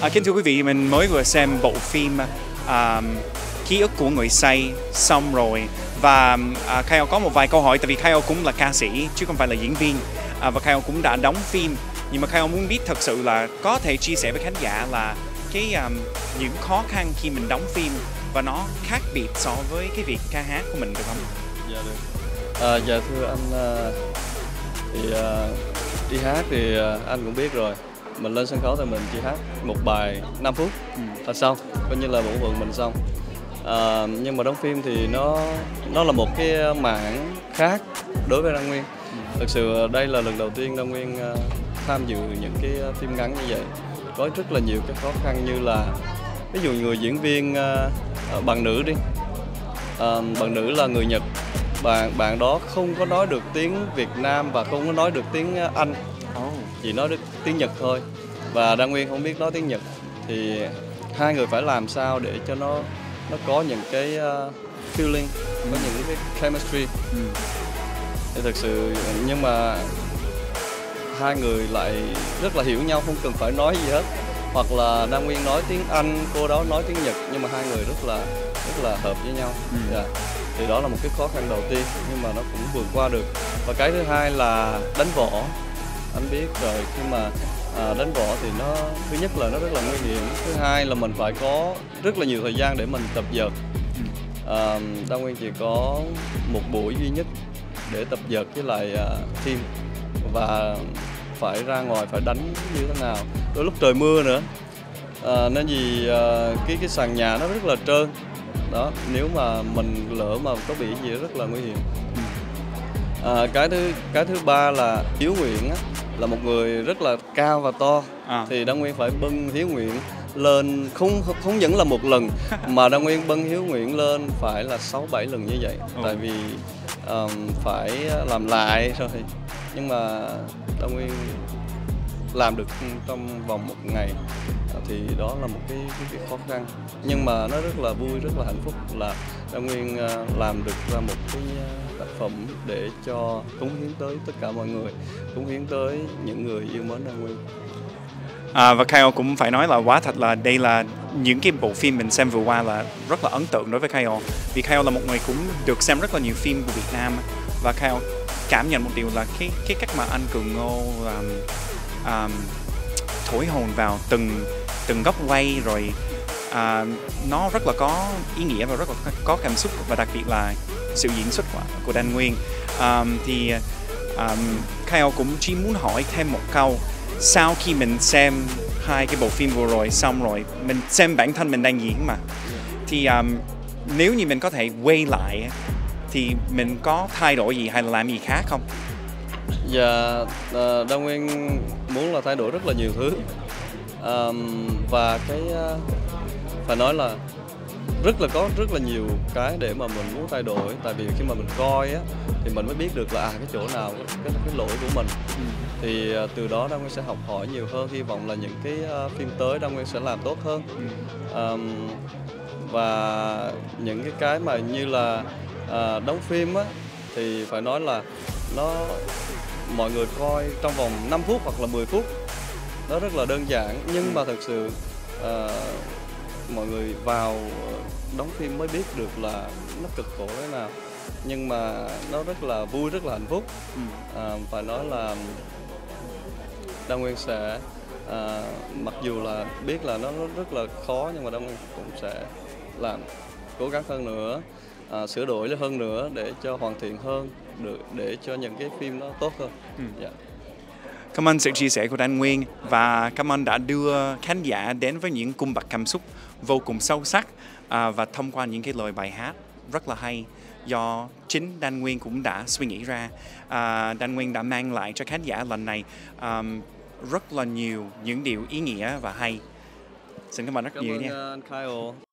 À, kính thưa quý vị, mình mới vừa xem bộ phim um, Ký ức của người say xong rồi và à, Kyle có một vài câu hỏi tại vì Kyle cũng là ca sĩ chứ không phải là diễn viên à, và Kyle cũng đã đóng phim nhưng mà Kyle muốn biết thật sự là có thể chia sẻ với khán giả là cái um, những khó khăn khi mình đóng phim và nó khác biệt so với cái việc ca hát của mình được không? Dạ được. À, dạ thưa anh à, thì uh, đi hát thì uh, anh cũng biết rồi mình lên sân khấu thì mình chỉ hát một bài 5 phút Ừ. là xong coi như là bổn phận mình xong. À, nhưng mà đóng phim thì nó nó là một cái mảng khác đối với Đăng Nguyên. Thực sự đây là lần đầu tiên Đăng Nguyên à, tham dự những cái phim ngắn như vậy có rất là nhiều cái khó khăn như là ví dụ người diễn viên à, bằng nữ đi. À, bằng nữ là người Nhật bạn bạn đó không có nói được tiếng Việt Nam và không có nói được tiếng Anh. Oh. Chỉ nói được tiếng Nhật thôi. Và Đăng Nguyên không biết nói tiếng Nhật. Thì hai người phải làm sao để cho nó nó có những cái uh, feeling có những cái chemistry. Ừ. thì thực sự nhưng mà hai người lại rất là hiểu nhau không cần phải nói gì hết. Hoặc là Đăng Nguyên nói tiếng Anh cô đó nói tiếng Nhật nhưng mà hai người rất là rất là hợp với nhau. Ừ. Dạ. thì đó là một cái khó khăn đầu tiên nhưng mà nó cũng vượt qua được. Và cái thứ hai là đánh võ anh biết rồi khi mà à, đánh võ thì nó thứ nhất là nó rất là nguy hiểm thứ hai là mình phải có rất là nhiều thời gian để mình tập dượt. À, Đăng Nguyên chỉ có một buổi duy nhất để tập dượt với lại à, team và phải ra ngoài phải đánh như thế nào. Đôi lúc trời mưa nữa. À, nên vì à, cái cái sàn nhà nó rất là trơn. Đó nếu mà mình lỡ mà có bị gì rất là nguy hiểm. À, cái thứ cái thứ ba là Hiếu Nguyện á, là một người rất là cao và to À. thì Đăng Nguyên phải bưng Hiếu Nguyện lên không không những là một lần mà Đăng Nguyên bưng Hiếu Nguyện lên phải là 6 7 lần như vậy Ồ. tại vì um, phải làm lại rồi nhưng mà Đăng Nguyên làm được trong vòng một ngày à, thì đó là một cái, cái việc khó khăn. Nhưng mà nó rất là vui rất là hạnh phúc là Đăng Nguyên à, làm được ra một cái à, tác phẩm để cho cống hiến tới tất cả mọi người cống hiến tới những người yêu mến Đăng Nguyên. À, và Kyle cũng phải nói là quá thật là đây là những cái bộ phim mình xem vừa qua là rất là ấn tượng đối với Kyle. Vì Kyle là một người cũng được xem rất là nhiều phim của Việt Nam. Và Kyle cảm nhận một điều là cái cái cách mà anh Cường Ngô um, um, thổi hồn vào từng từng góc quay rồi à, nó rất là có ý nghĩa và rất là có cảm xúc và đặc biệt là sự diễn xuất của, của Đan Nguyên. Um, thì um, Kyle cũng chỉ muốn hỏi thêm một câu. Sau khi mình xem hai cái bộ phim vừa rồi xong rồi mình xem bản thân mình đang diễn mà thì um, nếu như mình có thể quay lại thì mình có thay đổi gì hay là làm gì khác không? Dạ, à, Đăng Nguyên muốn là thay đổi rất là nhiều thứ. Và cái à, phải nói là rất là có rất là nhiều cái để mà mình muốn thay đổi. Tại vì khi mà mình coi á thì mình mới biết được là à, cái chỗ nào cái cái lỗi của mình. Thì à, từ đó Đăng Nguyên sẽ học hỏi nhiều hơn. Hy vọng là những cái phim tới Đăng Nguyên sẽ làm tốt hơn. Ờm, và những cái cái mà như là đóng phim á thì phải nói là nó mọi người coi trong vòng 5 phút hoặc là 10 phút. Nó rất là đơn giản nhưng mà thật sự à, mọi người vào đóng phim mới biết được là nó cực khổ thế nào. Nhưng mà nó rất là vui rất là hạnh phúc. À, phải nói là Đăng Nguyên sẽ à, mặc dù là biết là nó, nó rất là khó nhưng mà Đăng Nguyên cũng sẽ làm cố gắng hơn nữa à, sửa đổi hơn nữa để cho hoàn thiện hơn được để cho những cái phim nó tốt hơn dạ. Cảm ơn sự chia sẻ của Đan Nguyên và cảm ơn đã đưa khán giả đến với những cung bậc cảm xúc vô cùng sâu sắc à, và thông qua những cái lời bài hát rất là hay do chính Đan Nguyên cũng đã suy nghĩ ra. À, Đan Nguyên đã mang lại cho khán giả lần này um, rất là nhiều những điều ý nghĩa và hay. Xin cảm ơn rất cảm nhiều ơn nha. uh, anh Kyle